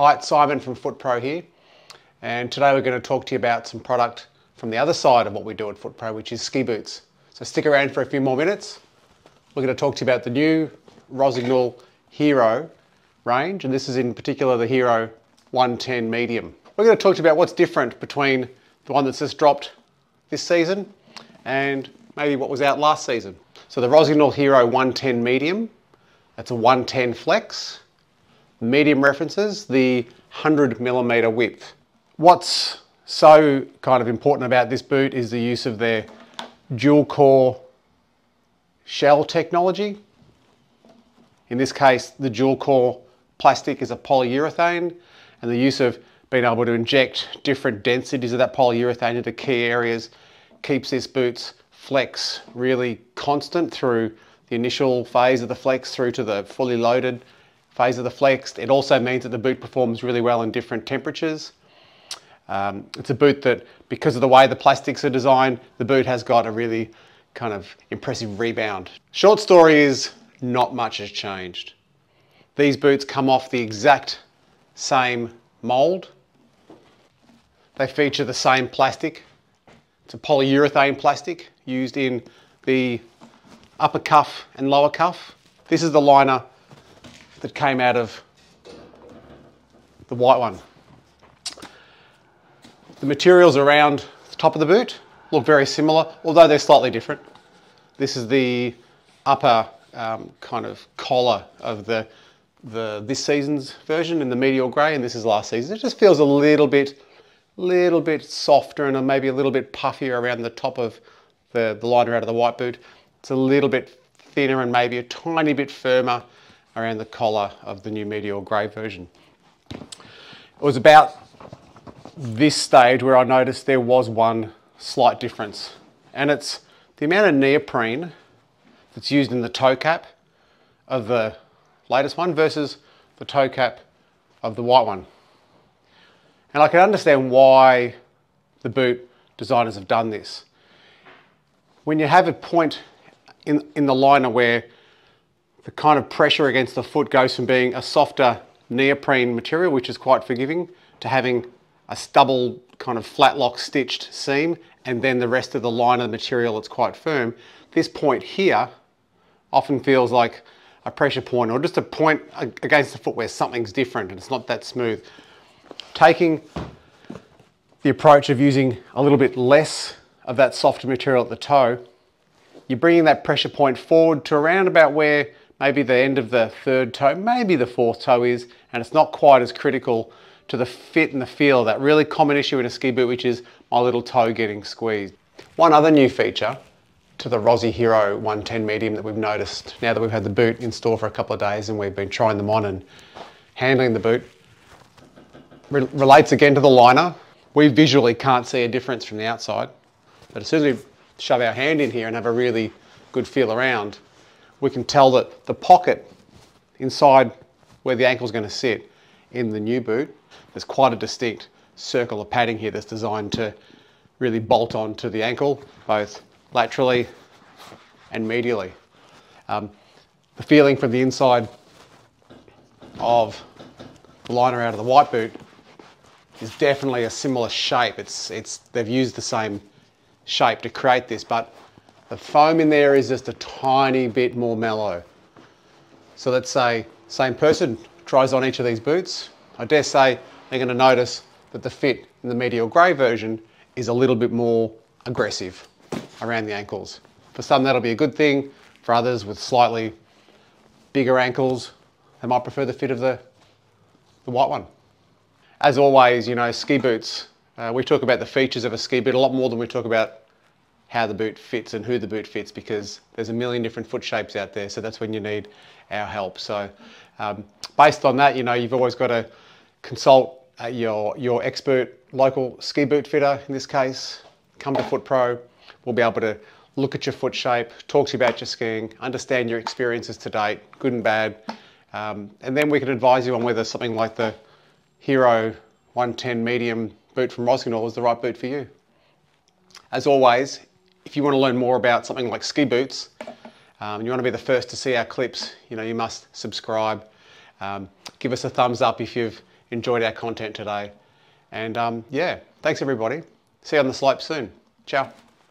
Hi, it's Simon from FootPro here, and today we're going to talk to you about some product from the other side of what we do at FootPro, which is ski boots. So stick around for a few more minutes. We're going to talk to you about the new Rossignol Hero range, and this is in particular the Hero 110 Medium. We're going to talk to you about what's different between the one that's just dropped this season and maybe what was out last season. So the Rossignol Hero 110 Medium, that's a 110 flex, medium references, the 100 millimeter width. What's so kind of important about this boot is the use of their dual core shell technology. In this case, the dual core plastic is a polyurethane and the use of being able to inject different densities of that polyurethane into key areas keeps this boot's flex really constant through the initial phase of the flex through to the fully loaded phase of the flex. It also means that the boot performs really well in different temperatures. Um, it's a boot that, because of the way the plastics are designed, the boot has got a really kind of impressive rebound. Short story is not much has changed. These boots come off the exact same mold. They feature the same plastic. It's a polyurethane plastic used in the upper cuff and lower cuff. This is the liner that came out of the white one. The materials around the top of the boot look very similar, although they're slightly different. This is the upper um, kind of collar of the, the this season's version in the Meteor grey, and this is last season. It just feels a little bit, little bit softer and maybe a little bit puffier around the top of the, the liner out of the white boot. It's a little bit thinner and maybe a tiny bit firmer around the collar of the new Meteor Grey version. It was about this stage where I noticed there was one slight difference and it's the amount of neoprene that's used in the toe cap of the latest one versus the toe cap of the white one. And I can understand why the boot designers have done this. When you have a point in, in the liner where the kind of pressure against the foot goes from being a softer neoprene material, which is quite forgiving, to having a stubble kind of flat lock stitched seam and then the rest of the line of the material that's quite firm. This point here often feels like a pressure point or just a point against the foot where something's different and it's not that smooth. Taking the approach of using a little bit less of that softer material at the toe, you're bringing that pressure point forward to around about where maybe the end of the third toe, maybe the fourth toe is, and it's not quite as critical to the fit and the feel, that really common issue in a ski boot, which is my little toe getting squeezed. One other new feature to the Rossi Hero 110 medium that we've noticed now that we've had the boot in store for a couple of days and we've been trying them on and handling the boot re relates again to the liner. We visually can't see a difference from the outside, but as soon as we shove our hand in here and have a really good feel around, we can tell that the pocket inside where the ankle is going to sit in the new boot, there's quite a distinct circle of padding here that's designed to really bolt onto the ankle, both laterally and medially. Um, the feeling from the inside of the liner out of the white boot is definitely a similar shape. It's, it's, they've used the same shape to create this, but the foam in there is just a tiny bit more mellow. So let's say same person tries on each of these boots. I dare say they're going to notice that the fit in the Meteor grey version is a little bit more aggressive around the ankles. For some that'll be a good thing, for others with slightly bigger ankles, they might prefer the fit of the, the white one. As always, you know, ski boots, uh, we talk about the features of a ski boot a lot more than we talk about how the boot fits and who the boot fits because there's a million different foot shapes out there. So that's when you need our help. So um, based on that, you know, you've always got to consult uh, your, your expert local ski boot fitter in this case. Come to FootPro. We'll be able to look at your foot shape, talk to you about your skiing, understand your experiences to date, good and bad. Um, and then we can advise you on whether something like the Hero 110 medium boot from Rossignol is the right boot for you. As always, if you want to learn more about something like ski boots, um, you want to be the first to see our clips, you know, you must subscribe. Um, give us a thumbs up if you've enjoyed our content today. And um, yeah, thanks everybody. See you on the slope soon. Ciao.